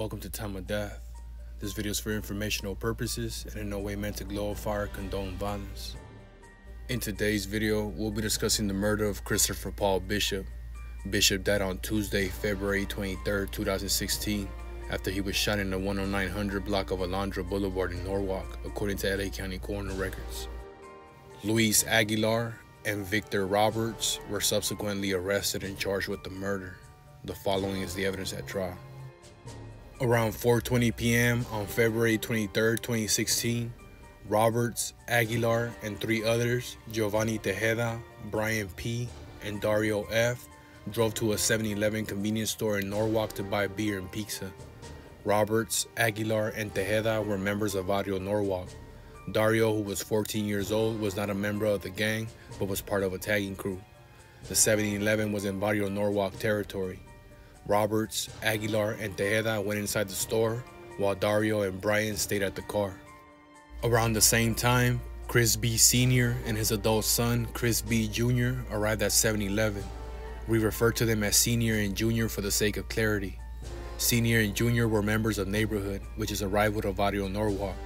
Welcome to Time of Death. This video is for informational purposes and in no way meant to glorify or condone violence. In today's video, we'll be discussing the murder of Christopher Paul Bishop. Bishop died on Tuesday, February 23, 2016, after he was shot in the 10900 block of Alondra Boulevard in Norwalk, according to LA County coroner records. Luis Aguilar and Victor Roberts were subsequently arrested and charged with the murder. The following is the evidence at trial. Around 4:20 p.m. on February 23, 2016, Roberts, Aguilar, and three others, Giovanni Tejeda, Brian P., and Dario F., drove to a 7-Eleven convenience store in Norwalk to buy beer and pizza. Roberts, Aguilar, and Tejeda were members of Barrio Norwalk. Dario, who was 14 years old, was not a member of the gang, but was part of a tagging crew. The 7-Eleven was in Barrio Norwalk territory. Roberts, Aguilar, and Tejeda went inside the store, while Dario and Brian stayed at the car. Around the same time, Chris B. Sr. and his adult son, Chris B. Jr., arrived at 7 Eleven. We refer to them as Senior and Junior for the sake of clarity. Senior and Junior were members of Neighborhood, which is a rival of Barrio Norwalk.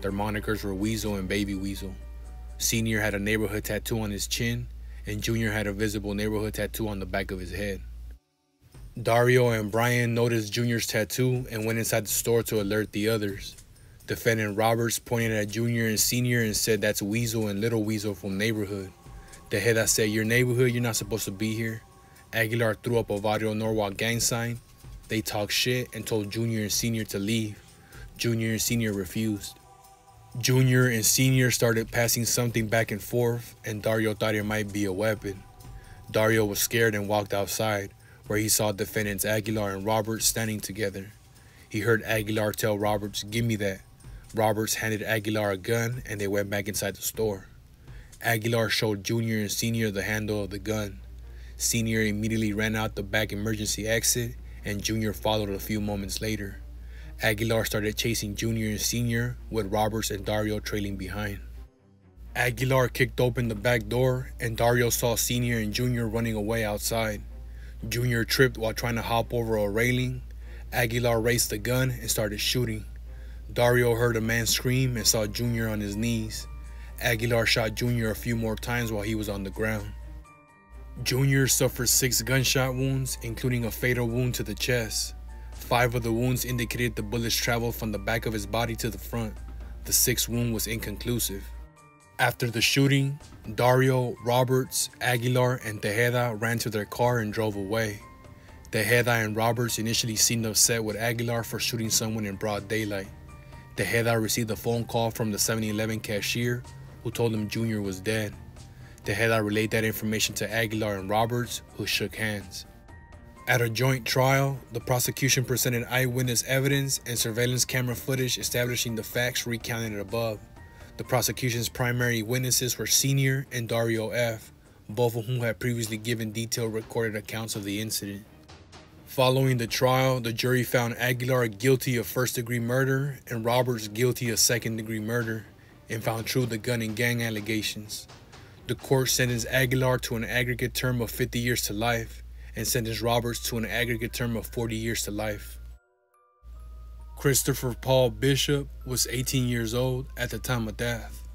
Their monikers were Weasel and Baby Weasel. Senior had a neighborhood tattoo on his chin, and Junior had a visible neighborhood tattoo on the back of his head. Dario and Brian noticed Junior's tattoo and went inside the store to alert the others. Defendant Roberts pointed at Junior and Senior and said that's Weasel and Little Weasel from neighborhood. Tejeda said, Your neighborhood, you're not supposed to be here. Aguilar threw up a Barrio Norwalk gang sign. They talked shit and told Junior and Senior to leave. Junior and Senior refused. Junior and Senior started passing something back and forth, and Dario thought it might be a weapon. Dario was scared and walked outside where he saw defendants Aguilar and Roberts standing together. He heard Aguilar tell Roberts, Give me that. Roberts handed Aguilar a gun and they went back inside the store. Aguilar showed Junior and Senior the handle of the gun. Senior immediately ran out the back emergency exit and Junior followed a few moments later. Aguilar started chasing Junior and Senior with Roberts and Dario trailing behind. Aguilar kicked open the back door and Dario saw Senior and Junior running away outside. Junior tripped while trying to hop over a railing. Aguilar raised the gun and started shooting. Dario heard a man scream and saw Junior on his knees. Aguilar shot Junior a few more times while he was on the ground. Junior suffered six gunshot wounds, including a fatal wound to the chest. Five of the wounds indicated the bullets traveled from the back of his body to the front. The sixth wound was inconclusive. After the shooting, Dario, Roberts, Aguilar, and Tejeda ran to their car and drove away. Tejeda and Roberts initially seemed upset with Aguilar for shooting someone in broad daylight. Tejeda received a phone call from the 7-Eleven cashier who told him Junior was dead. Tejeda relayed that information to Aguilar and Roberts, who shook hands. At a joint trial, the prosecution presented eyewitness evidence and surveillance camera footage establishing the facts recounted above. The prosecution's primary witnesses were Senior and Dario F., both of whom had previously given detailed recorded accounts of the incident. Following the trial, the jury found Aguilar guilty of first degree murder and Roberts guilty of second degree murder and found true the gun and gang allegations. The court sentenced Aguilar to an aggregate term of 50 years to life and sentenced Roberts to an aggregate term of 40 years to life. Christopher Paul Bishop was 18 years old at the time of death.